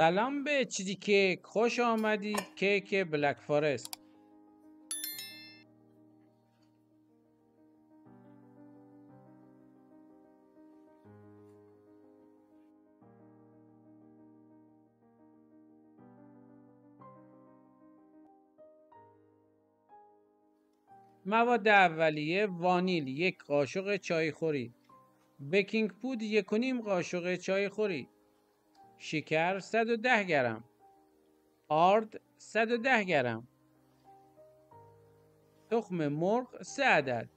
سلام به چیزی کیک خوش آمدید کیک بلک فارست. مواد اولیه وانیل یک قاشق چای خوری بکینگ پود یک نیم قاشق چای خوری شکر 110 گرم. آرد 110 گرم. تخم مرغ 3 عدد.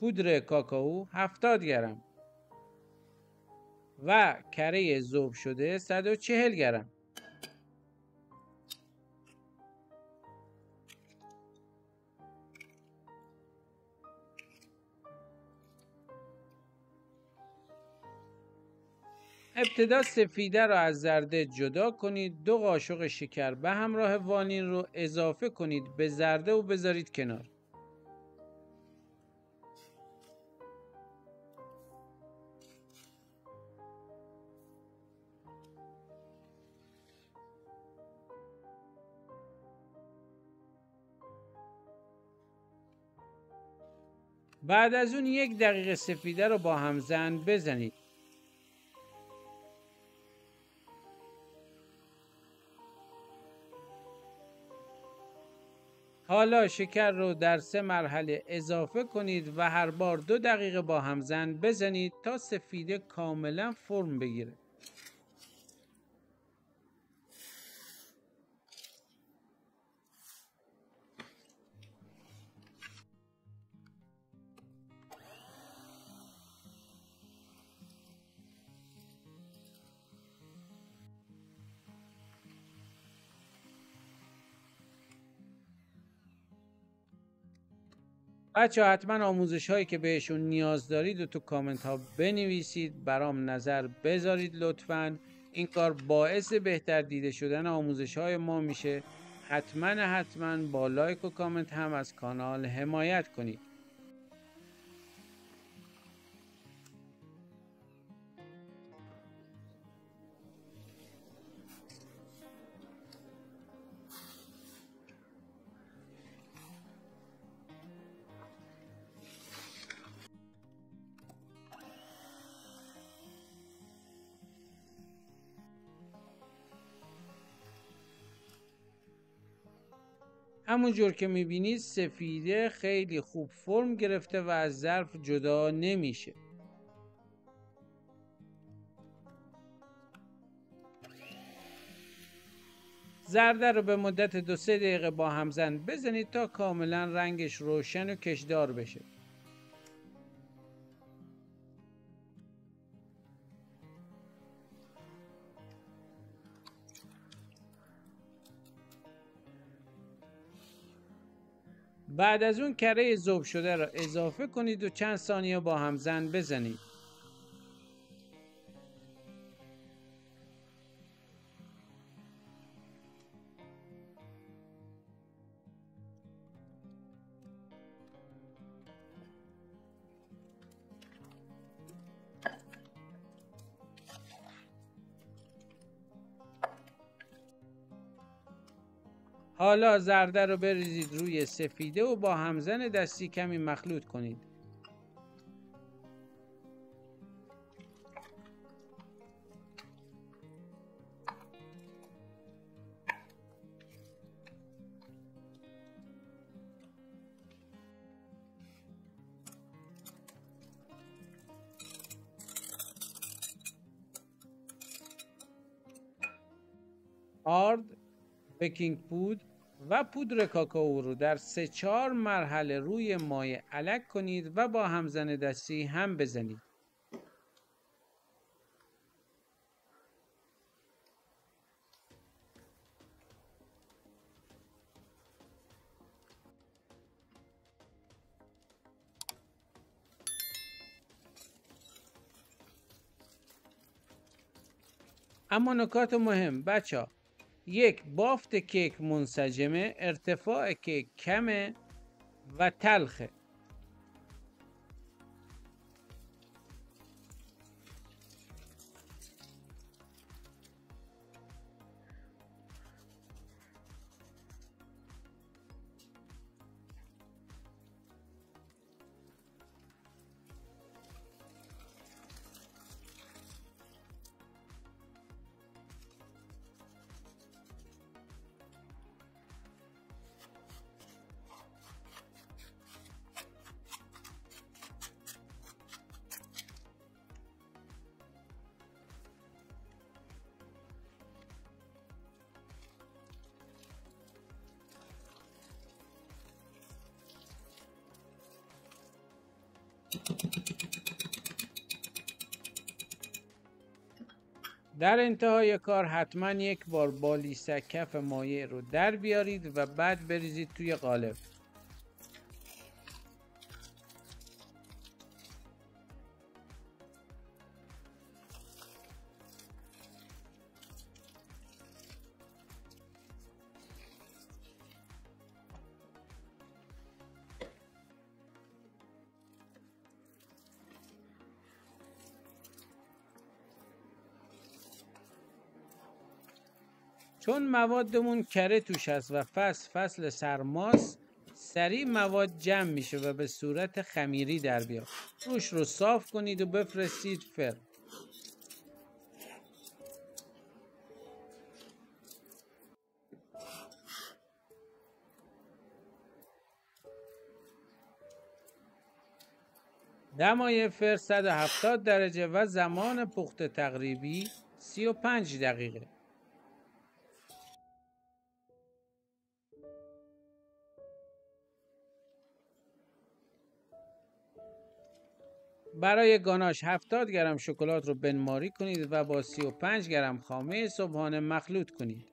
پودر کاکائو 70 گرم. و کره ذوب شده 140 گرم. ابتدا سفیده را از زرده جدا کنید دو قاشق شکر به همراه وانیل رو اضافه کنید. به زرده و بذارید کنار. بعد از اون یک دقیقه سفیده رو با همزن بزنید. حالا شکر رو در سه مرحله اضافه کنید و هر بار دو دقیقه با همزن بزنید تا سفیده کاملا فرم بگیره. بچه حتما آموزش هایی که بهشون نیاز دارید و تو کامنت ها بنویسید برام نظر بذارید لطفا. این کار باعث بهتر دیده شدن آموزش های ما میشه. حتما حتما با لایک و کامنت هم از کانال حمایت کنید. همونجور که می‌بینید سفیده خیلی خوب فرم گرفته و از ظرف جدا نمیشه. زرده رو به مدت دو سه دقیقه با همزن بزنید تا کاملا رنگش روشن و کشدار بشه. بعد از اون کره ذوب شده را اضافه کنید و چند ثانیه با همزن بزنید. حالا زرده رو بریزید روی سفیده و با همزن دستی کمی مخلوط کنید. آرد بکینگ پود. و پودر کاکائو رو در سه چهار مرحله روی مایع علک کنید و با همزن دستی هم بزنید. اما نکات مهم بچه یک بافت کیک منسجمه ارتفاع کیک کمه و تلخه. در انتهای کار حتما یک بار با لیسک کف مایع رو در بیارید و بعد بریزید توی قالب. چون موادمون کره توش هست و فصل فصل سرماست سریع مواد جمع میشه و به صورت خمیری در بیاد. روش رو صاف کنید و بفرستید فر. دمای فر 170 درجه و زمان پخت تقریبی 35 دقیقه. برای گاناش 70 گرم شکلات رو بنماری کنید و با 35 گرم خامه صبحانه مخلوط کنید.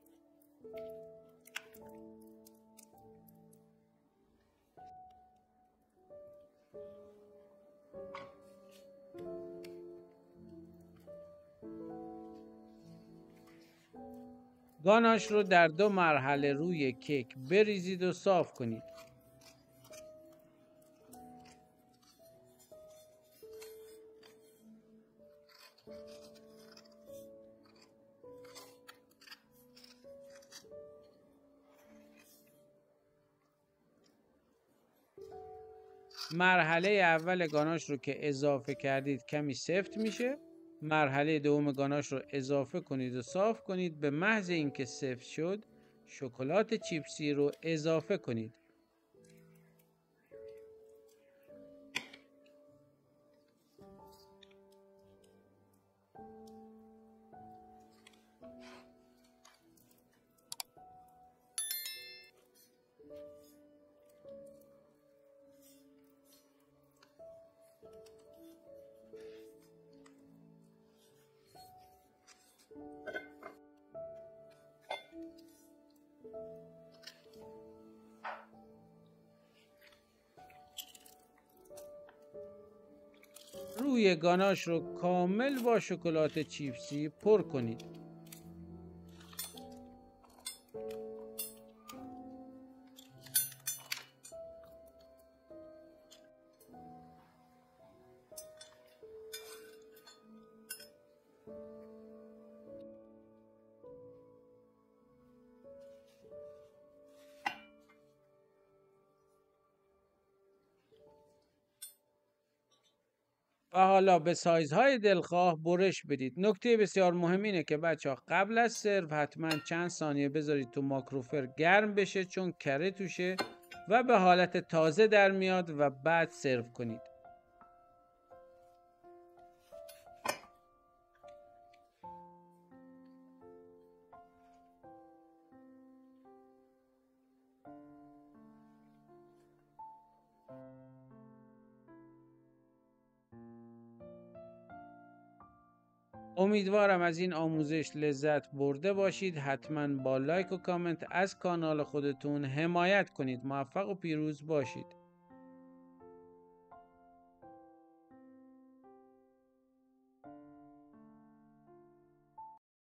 گاناش رو در دو مرحله روی کیک بریزید و صاف کنید. مرحله اول گاناش رو که اضافه کردید کمی سفت میشه. مرحله دوم گاناش رو اضافه کنید و صاف کنید. به محض اینکه سفت شد شکلات چیپسی رو اضافه کنید. روی گاناش رو کامل با شکلات چیپسی پر کنید. و حالا به سایزهای دلخواه برش بدید. نکته بسیار مهم اینه که بچه قبل از سرو حتما چند ثانیه بذارید تو ماکروفر گرم بشه چون کره توشه و به حالت تازه در میاد و بعد سرو کنید. امیدوارم از این آموزش لذت برده باشید. حتما با لایک و کامنت از کانال خودتون حمایت کنید. موفق و پیروز باشید.